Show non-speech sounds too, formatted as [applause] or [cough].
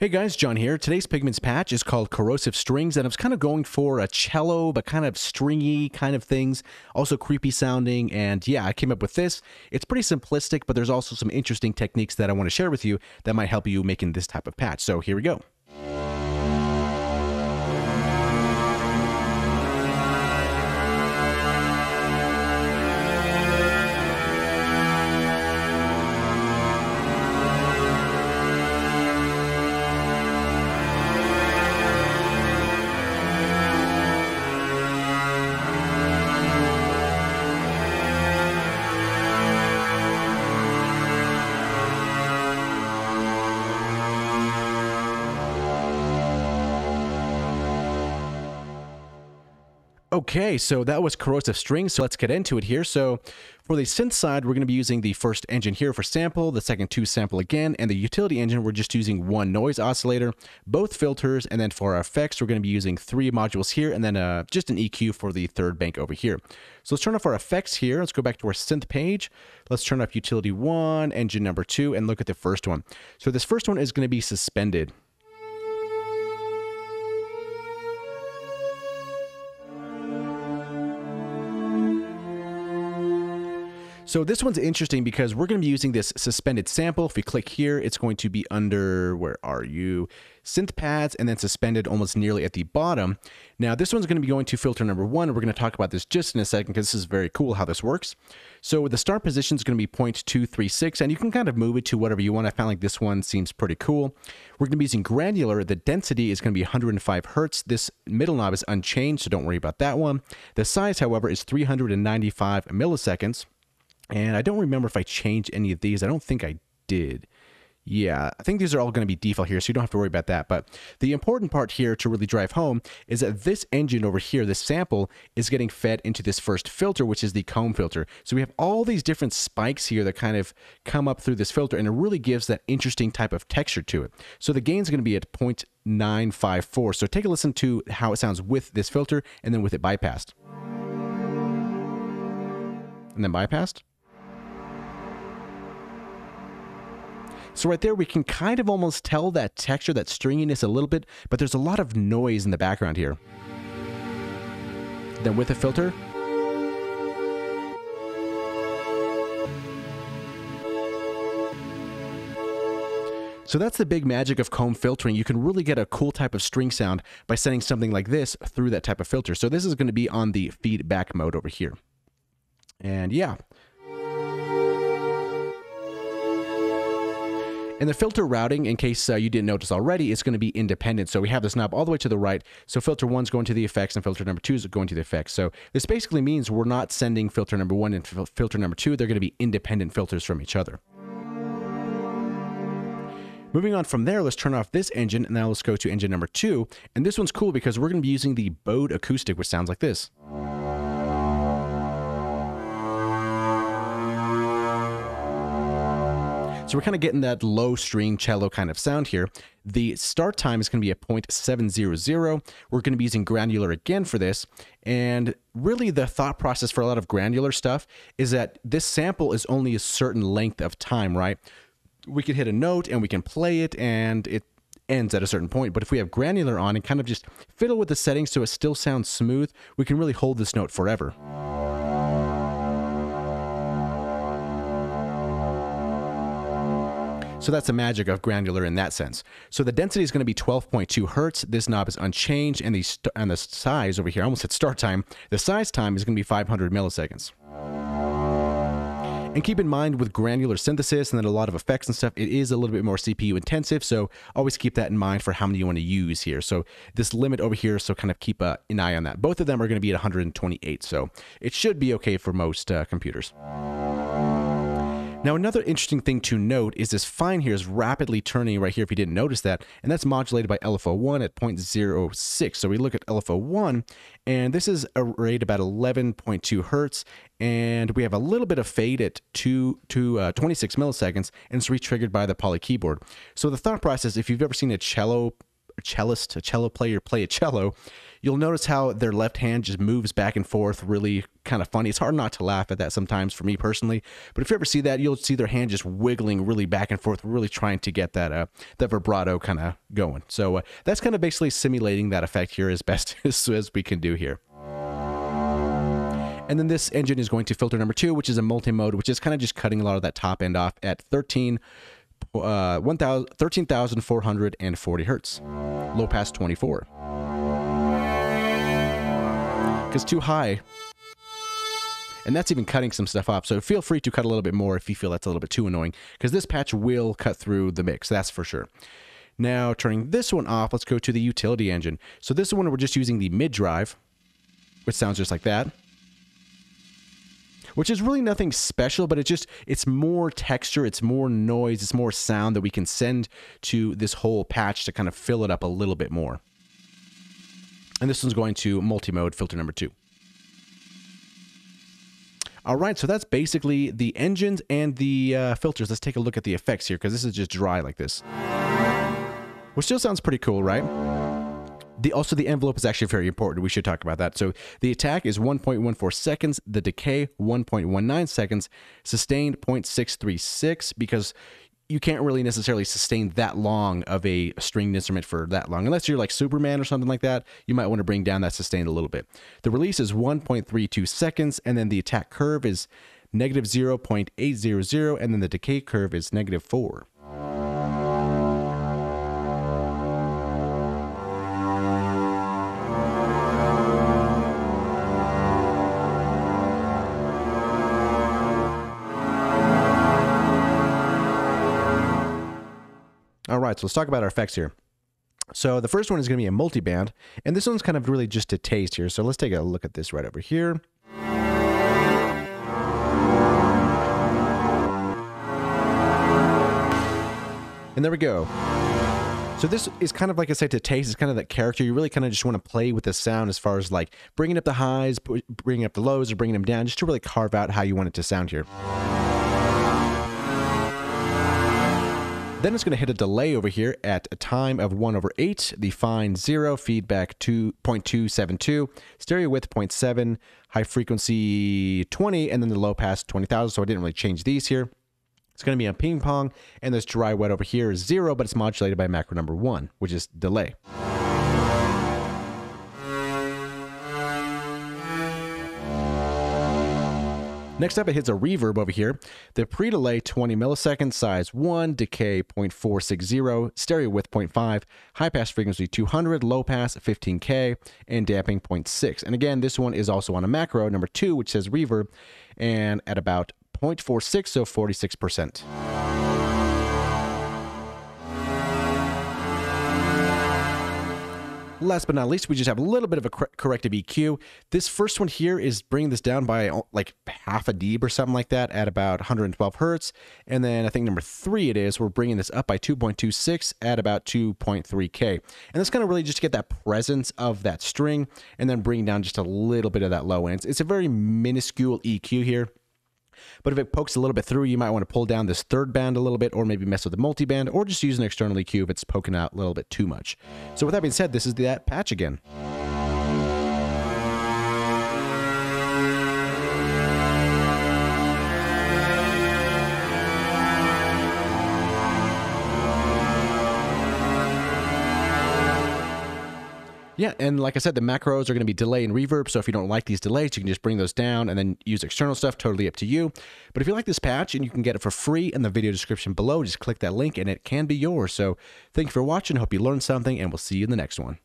Hey guys, Jon here. Today's Pigments patch is called Corrosive Strings, and I was kind of going for a cello, but kind of stringy kind of things, also creepy sounding, and yeah, I came up with this. It's pretty simplistic, but there's also some interesting techniques that I want to share with you that might help you making this type of patch. So here we go. Okay, so that was corrosive strings. So let's get into it here. So for the synth side, we're going to be using the first engine here for sample, the second two sample again, and the utility engine, we're just using one noise oscillator, both filters, and then for our effects, we're going to be using three modules here, and then uh, just an EQ for the third bank over here. So let's turn off our effects here. Let's go back to our synth page. Let's turn off utility one, engine number two, and look at the first one. So this first one is going to be suspended. So this one's interesting because we're going to be using this suspended sample. If we click here, it's going to be under, where are you? Synth pads and then suspended almost nearly at the bottom. Now this one's going to be going to filter number one. We're going to talk about this just in a second because this is very cool how this works. So the start position is going to be 0.236 and you can kind of move it to whatever you want. I found like this one seems pretty cool. We're going to be using granular. The density is going to be 105 hertz. This middle knob is unchanged, so don't worry about that one. The size, however, is 395 milliseconds. And I don't remember if I changed any of these. I don't think I did. Yeah, I think these are all going to be default here, so you don't have to worry about that. But the important part here to really drive home is that this engine over here, this sample, is getting fed into this first filter, which is the comb filter. So we have all these different spikes here that kind of come up through this filter, and it really gives that interesting type of texture to it. So the gain is going to be at 0.954. So take a listen to how it sounds with this filter and then with it bypassed. And then bypassed. So right there, we can kind of almost tell that texture, that stringiness a little bit, but there's a lot of noise in the background here. Then with a filter, So that's the big magic of comb filtering. You can really get a cool type of string sound by sending something like this through that type of filter. So this is going to be on the feedback mode over here. And yeah, And the filter routing, in case uh, you didn't notice already, is going to be independent. So we have this knob all the way to the right. So filter one's going to the effects and filter number two is going to the effects. So this basically means we're not sending filter number one and filter number two. They're going to be independent filters from each other. Moving on from there, let's turn off this engine and now let's go to engine number two. And this one's cool because we're going to be using the Bowed acoustic, which sounds like this. So we're kind of getting that low string cello kind of sound here. The start time is going to be at 0.700. We're going to be using granular again for this. And really the thought process for a lot of granular stuff is that this sample is only a certain length of time, right? We can hit a note and we can play it and it ends at a certain point. But if we have granular on and kind of just fiddle with the settings so it still sounds smooth, we can really hold this note forever. So that's the magic of granular in that sense. So the density is going to be 12.2 hertz. This knob is unchanged, and the and the size over here, I almost hit start time. The size time is going to be 500 milliseconds. And keep in mind with granular synthesis and then a lot of effects and stuff, it is a little bit more CPU intensive. So always keep that in mind for how many you want to use here. So this limit over here, so kind of keep a, an eye on that. Both of them are going to be at 128. So it should be okay for most uh, computers. Now, another interesting thing to note is this fine here is rapidly turning right here if you didn't notice that, and that's modulated by LFO1 at 0.06. So we look at LFO1, and this is a rate about 11.2 hertz, and we have a little bit of fade at 2 to uh, 26 milliseconds, and it's re-triggered by the poly keyboard. So the thought process, if you've ever seen a cello cellist, a cello player play a cello, you'll notice how their left hand just moves back and forth really kind of funny. It's hard not to laugh at that sometimes for me personally. But if you ever see that, you'll see their hand just wiggling really back and forth, really trying to get that uh, that vibrato kind of going. So uh, that's kind of basically simulating that effect here as [laughs] best as, as we can do here. And then this engine is going to filter number two, which is a multi-mode, which is kind of just cutting a lot of that top end off at 13, uh, 13,440 hertz. Low pass 24. Because too high. And that's even cutting some stuff off. So feel free to cut a little bit more if you feel that's a little bit too annoying. Because this patch will cut through the mix, that's for sure. Now, turning this one off, let's go to the utility engine. So this one, we're just using the mid drive, which sounds just like that which is really nothing special, but it's just it's more texture, it's more noise, it's more sound that we can send to this whole patch to kind of fill it up a little bit more. And this one's going to multi-mode filter number two. All right, so that's basically the engines and the uh, filters. Let's take a look at the effects here because this is just dry like this. Which still sounds pretty cool, right? The, also, the envelope is actually very important. We should talk about that. So the attack is 1.14 seconds, the decay 1.19 seconds, sustained 0.636 because you can't really necessarily sustain that long of a stringed instrument for that long. Unless you're like Superman or something like that, you might want to bring down that sustained a little bit. The release is 1.32 seconds, and then the attack curve is negative 0.800, and then the decay curve is negative 4. All right, so let's talk about our effects here. So the first one is going to be a multi-band, and this one's kind of really just a taste here. So let's take a look at this right over here. And there we go. So this is kind of like I said to taste. It's kind of that character. You really kind of just want to play with the sound as far as like bringing up the highs, bringing up the lows, or bringing them down, just to really carve out how you want it to sound here. Then it's going to hit a delay over here at a time of 1 over 8, the fine 0, feedback 2.272, stereo width 0.7, high frequency 20, and then the low pass 20,000. So I didn't really change these here. It's going to be a ping pong, and this dry wet over here is 0, but it's modulated by macro number 1, which is delay. Next up, it hits a reverb over here. The pre-delay 20 milliseconds, size 1, decay 0.460, stereo width 0.5, high pass frequency 200, low pass 15K, and damping 0.6. And again, this one is also on a macro, number 2, which says reverb, and at about 0.46, so 46%. Last but not least, we just have a little bit of a corrective EQ. This first one here is bringing this down by uh, like half a dB or something like that at about 112 hertz. And then I think number three it is, we're bringing this up by 2.26 at about 2.3K. And that's kind of really just to get that presence of that string and then bring down just a little bit of that low end. It's a very minuscule EQ here. But if it pokes a little bit through, you might want to pull down this third band a little bit, or maybe mess with the multi-band, or just use an external EQ if it's poking out a little bit too much. So with that being said, this is that patch again. Yeah, and like I said, the macros are going to be delay and reverb. So if you don't like these delays, you can just bring those down and then use external stuff. Totally up to you. But if you like this patch and you can get it for free in the video description below, just click that link and it can be yours. So thank you for watching. Hope you learned something, and we'll see you in the next one.